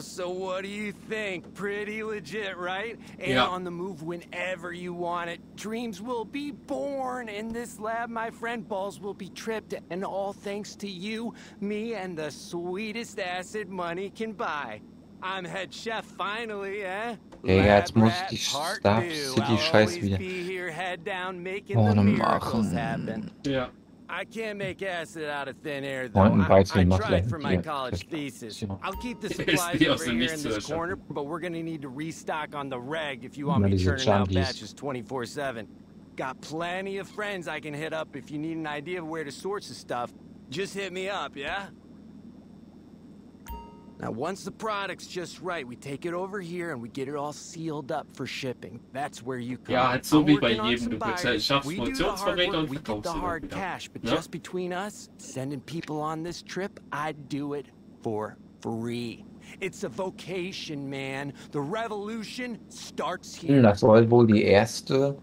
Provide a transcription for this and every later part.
so what do you think? Pretty legit, right? And Yeah. on the move whenever you want it. Dreams will be born in this lab, my friend. Balls will be tripped, and all thanks to you, me, and the sweetest acid money can buy. I'm head chef finally, eh? Digga, jetzt muss Lab die rat part Star. City I'll Scheiß wieder be here, making vorne the miracles machen. Ja. I can't make acid out of thin air, though. Unten I, Weizen I macht tried for my college thesis. I'll keep the supplies die over here in this corner, but we're gonna need to restock on the reg if you want me diese churning out Junkies. batches 24/7. Got plenty of friends I can hit up if you need an idea of where to source the stuff. Just hit me up, yeah? Now, once the product's just right, we take it over here and we get it all sealed up for shipping. That's where you come. Ja, halt so I'm wie bei working jedem. Du willst ja- schaffst We do the hard work, und we get verkaufst the sie dann hard wieder. cash, but Ne? just between us, sending people on this trip, I'd do it for free. It's a vocation, man. The revolution starts Hm, here. Das soll wohl die erste.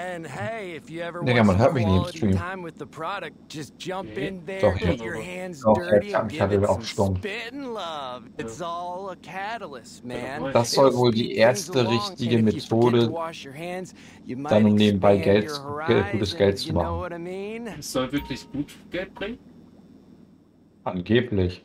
And hey, if you ever Digga, want man hört mich nicht im Stream. time with the product, just jump Nee. in there, Doch, get ja. your hands Doch, dirty, ja, and ich give hatte it auch some stumm. spit and love. It's all a catalyst, man. Das soll wohl die erste richtige Methode, to wash your hands, you might dann um nebenbei Geld- gutes Geld zu you know machen. what I mean? Es soll wirklich gut Geld bringen. Angeblich.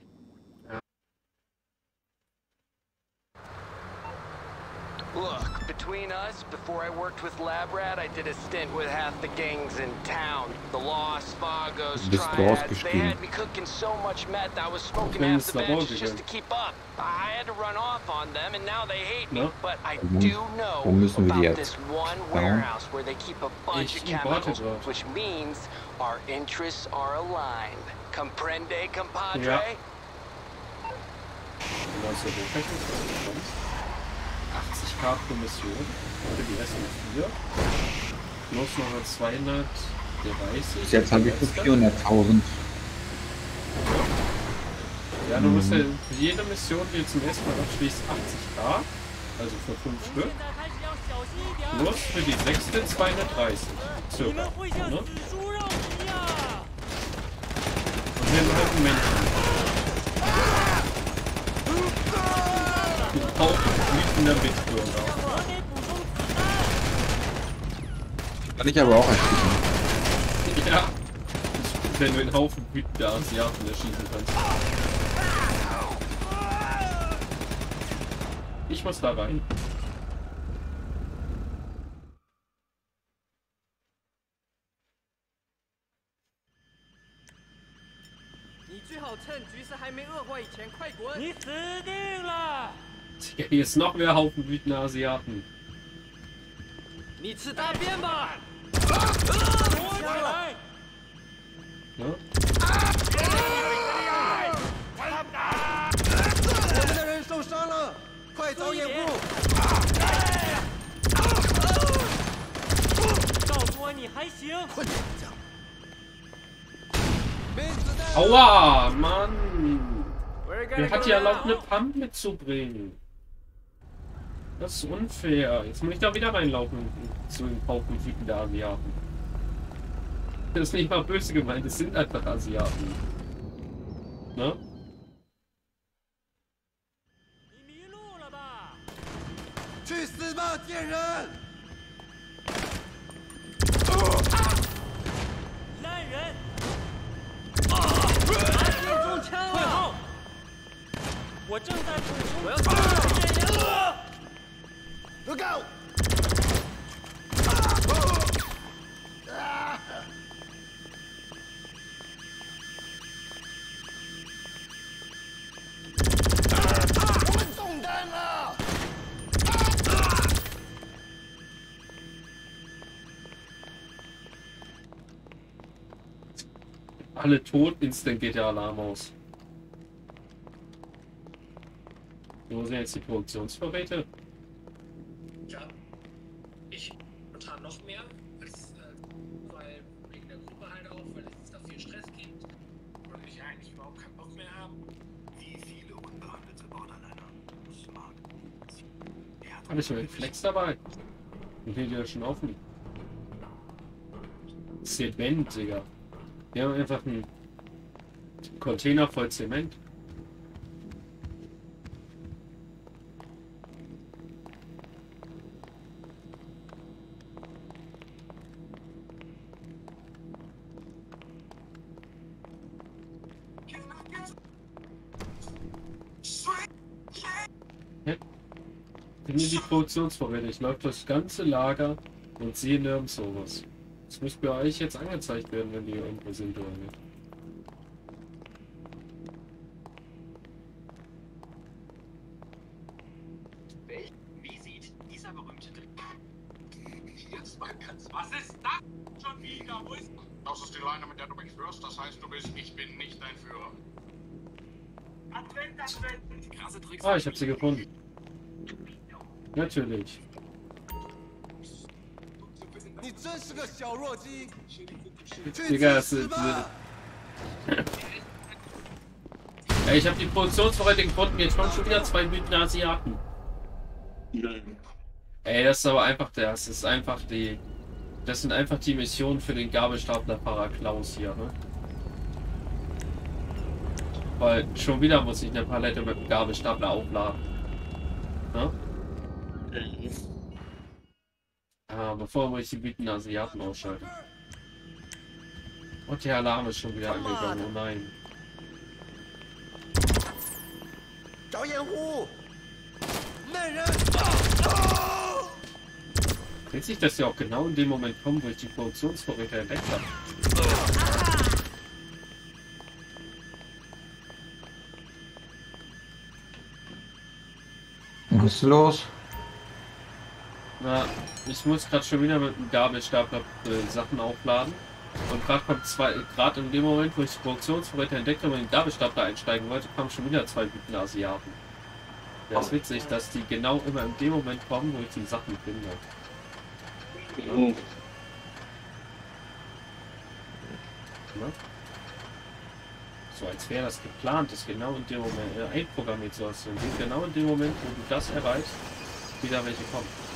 Look, between us, before I worked with Lab Rat, I did a stint with half the gangs in town. The Los Vagos triads. They had me cooking so much meth I was smoking half the bench just to keep up. I had to run off on them and now they hate me. But I do know about this one warehouse where they keep a bunch of chemicals, which means our interests are aligned. Comprende, compadre? Yeah. 80k pro Mission für die ersten 4. plus nochmal 200 der Weiße. Jetzt habe ich für 400.000. Ja, du musst ja mhm. für jede Mission, die du zum ersten Mal abschließt, 80k, also für 5 Stück. Plus für die sechste 230. Circa. Ne? Und wir sind halt Menschen. Die brauchen wütender Mitbürger. 我得补充子弹。 Kann ich aber auch erschießen. Ja. Wenn du einen Haufen wütender Asiaten erschießen kannst. Ich muss da rein. 你最好趁局势还没恶化以前快滚！你死定了！ ja, hier ist noch mehr Haufen wütender Asiaten. Ne? Aua, Mann! Wer hat ja erlaubt, eine Pump mitzubringen? Das ist unfair. Jetzt muss ich da wieder reinlaufen zu den Haufen wütender Asiaten. Das ist nicht mal böse gemeint, es sind einfach Asiaten. Ne? 你 Alle tot, instant geht der Alarm aus. Wo sind jetzt die Produktionsvorräte? Ja, ich momentan noch mehr, als, äh, weil wegen der Gruppe halt auch, weil es da viel Stress gibt und ich eigentlich überhaupt keinen Bock mehr habe. Wie viele unbehandelte Borderliner? Er hat Habe ich einen Flex dabei? Und hier die schon offen. Zement, Digga. Wir haben einfach einen Container voll Zement. Ich Finde die Produktionsvorräte. Ich läuft das ganze Lager und sehe nirgends sowas. Das müsste bei euch jetzt angezeigt werden, wenn die irgendwo sind oder nicht. Wie sieht dieser berühmte Jetzt mal ganz. Was ist das schon wieder? Wo ist. Das ist die Leine, mit der du mich führst. Das heißt, du bist, ich bin nicht dein Führer. Advent, Advent. Krasse Tricks. Ah, ich habe sie gefunden. Natürlich. 你真是个小弱鸡！去 Digga, 自 das 死 ist. 吧！ Ey, ich habe die Produktionsvorräte gefunden. Jetzt kommen schon wieder zwei wütende Asiaten. Ey, das ist aber einfach, das ist einfach die. Das sind einfach die Missionen für den Gabelstapler Paraklaus hier, ne? Weil schon wieder muss ich eine Palette mit dem Gabelstapler aufladen. Ne? Ah, bevor wir die bieten Asiaten ausschalten. Und der Alarm ist schon wieder angegangen. Oh nein. Witzig, dass sie auch genau in dem Moment kommen, wo ich die Produktionsvorräte entdeckt habe. Was ist los? Na, ich muss gerade schon wieder mit dem Gabelstapler äh, Sachen aufladen. Und gerade kommt zwei, gerade in dem Moment, wo ich die Produktionsvorräte entdeckt habe und den Gabelstapler einsteigen wollte, kamen schon wieder zwei wütende Asiaten. Das ist witzig, dass die genau immer in dem Moment kommen, wo ich die Sachen finde. Ne? So als wäre das geplant, ist genau in dem Moment äh, einprogrammiert so hast. Und genau in dem Moment, wo du das erreichst, wieder welche kommen.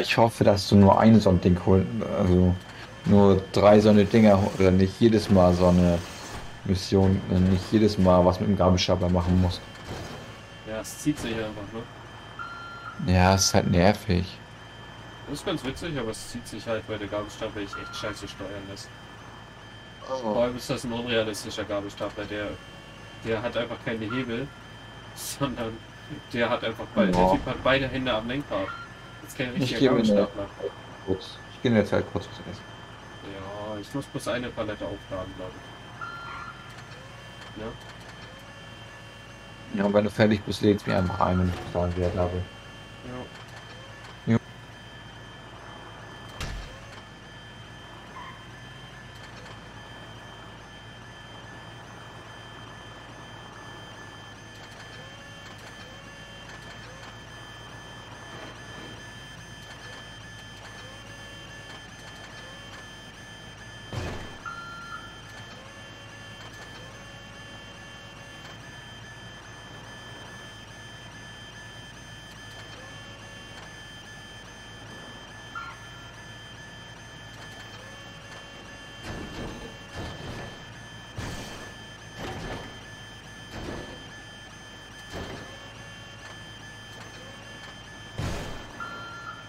Ich hoffe, dass du nur ein so ein Ding holst. Also nur drei so eine Dinger oder nicht jedes Mal so eine Mission, äh, nicht jedes Mal was mit dem Gabelstapler machen musst. Ja, es zieht sich einfach, ne? Ja, ist halt nervig. Das ist ganz witzig, aber es zieht sich halt, weil der Gabelstapler dich echt scheiße steuern lässt. Vor Oh. allem ist das ein unrealistischer Gabelstapler, der, der hat einfach keine Hebel, sondern der hat einfach beide, der. Typ hat beide Hände am Lenkrad. Das ist kein Ich richtiger Gabelstapler. kurz. Ich gehe jetzt halt kurz was essen. Ja, ich muss bloß eine Palette aufladen, glaube ich. Ja? Ja, und wenn du fertig bist, lädst mir einfach ein und ich sagen, wer da will. Ja. Jo.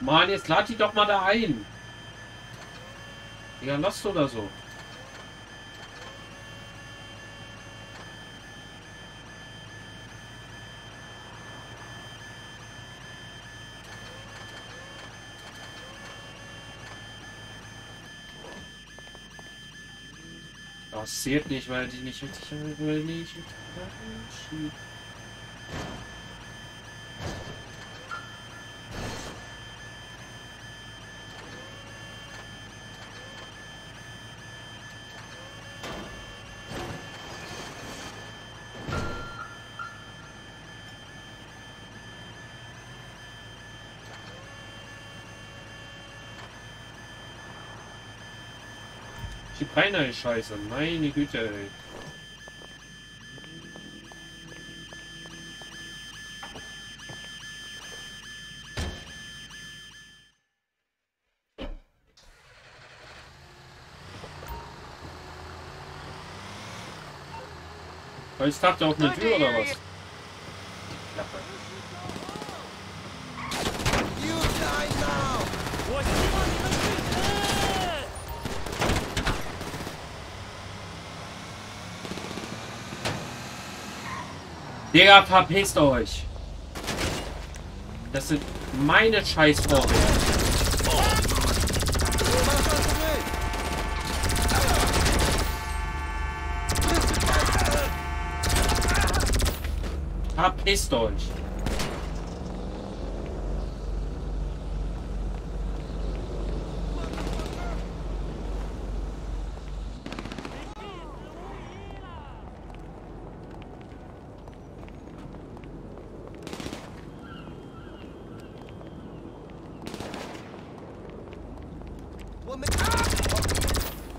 Mann, jetzt lad die doch mal da ein. Ja, lass oder so. Das zählt nicht, weil die nicht richtig weil nicht. Schibreiner ist scheiße, meine Güte. Ey. Ich dachte auf eine Tür oder was? Digga, verpisst euch. Das sind meine scheiß Vorräte. Verpisst euch.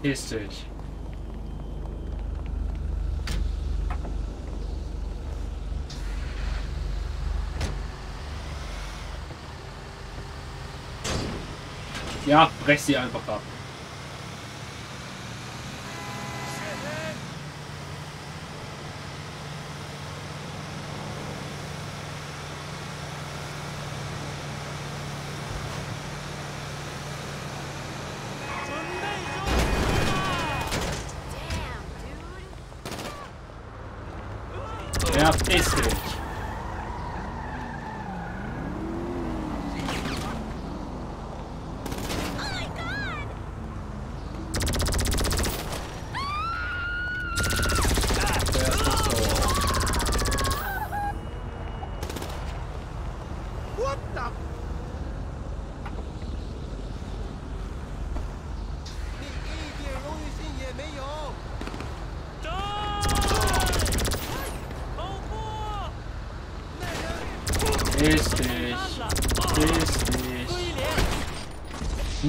Verpiss dich. Ja, brech sie einfach ab.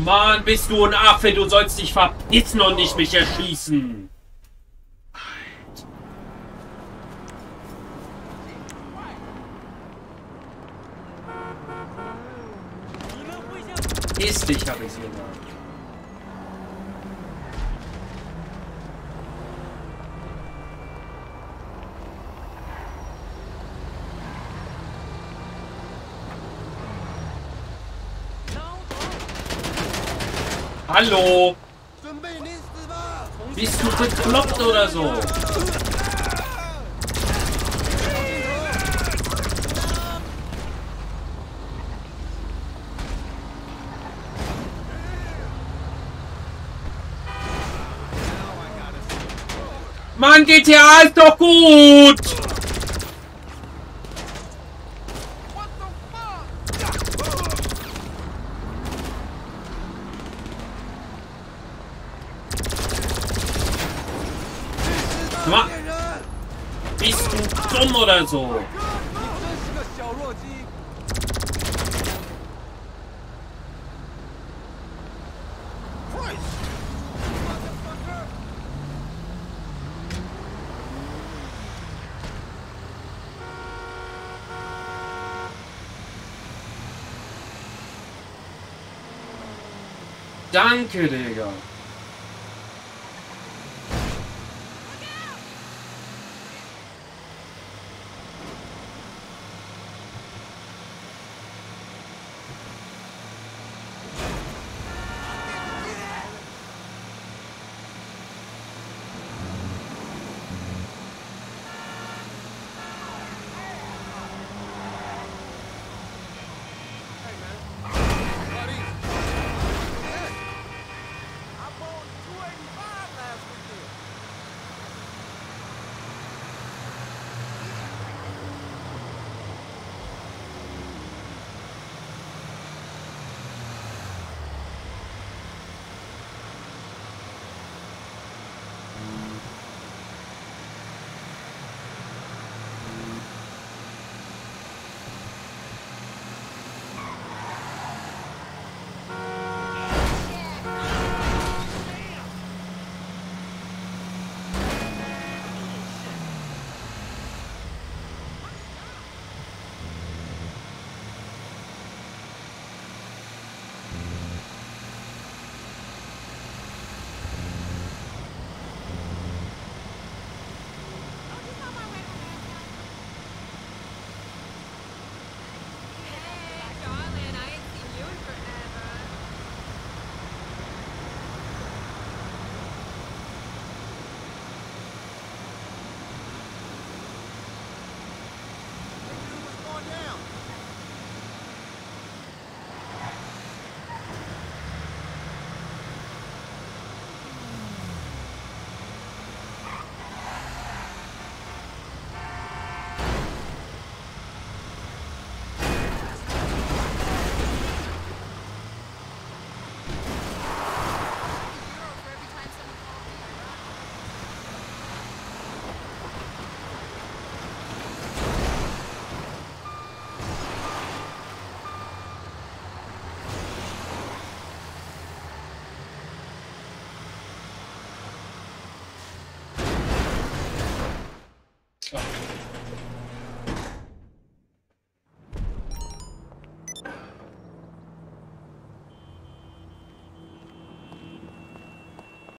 Mann, bist du ein Affe, du sollst dich verpissen und nicht mich erschießen. Piss dich, hab ich's gesagt. Hallo! Bist du bekloppt oder so? Mann, GTA ist doch gut! Komm Bist du dumm oder so? Danke, Digga.